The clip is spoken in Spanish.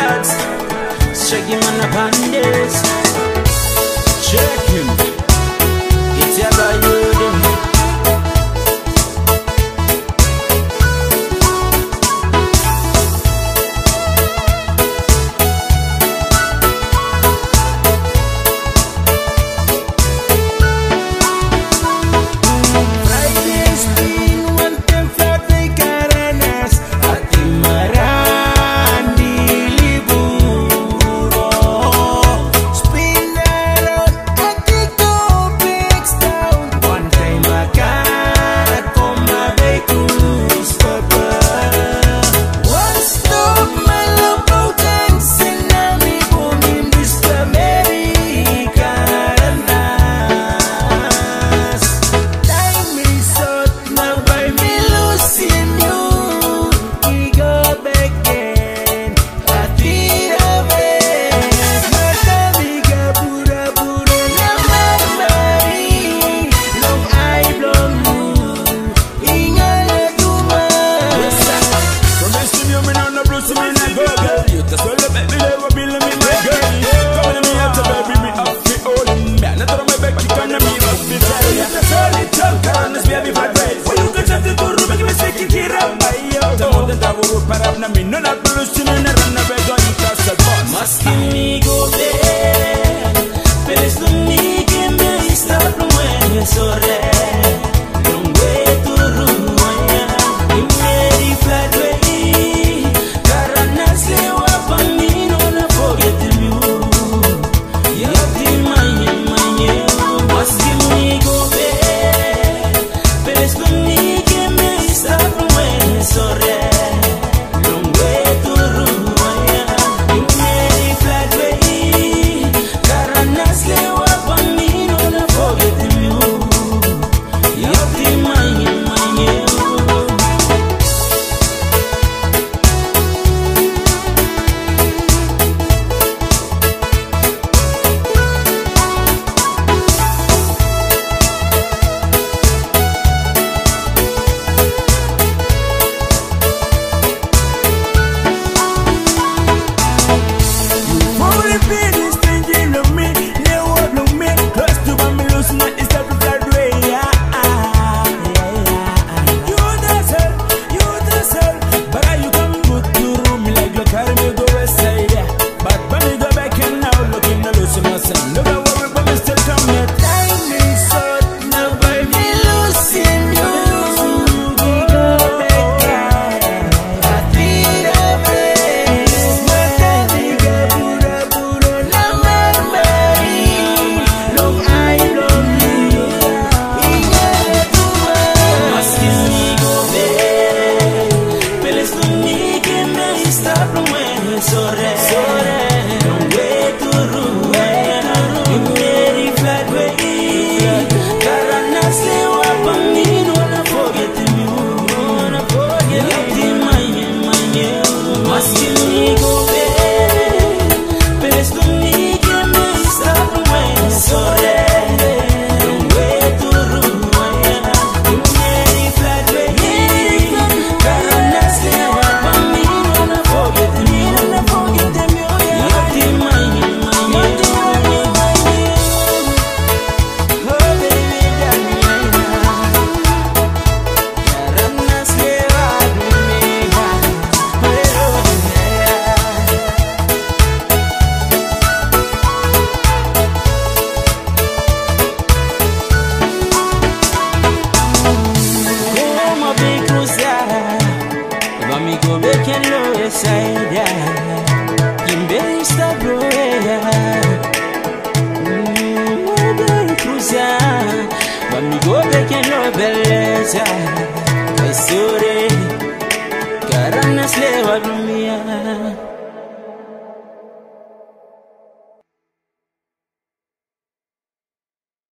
yards. Shaggy man up this. Let it. ta mai sore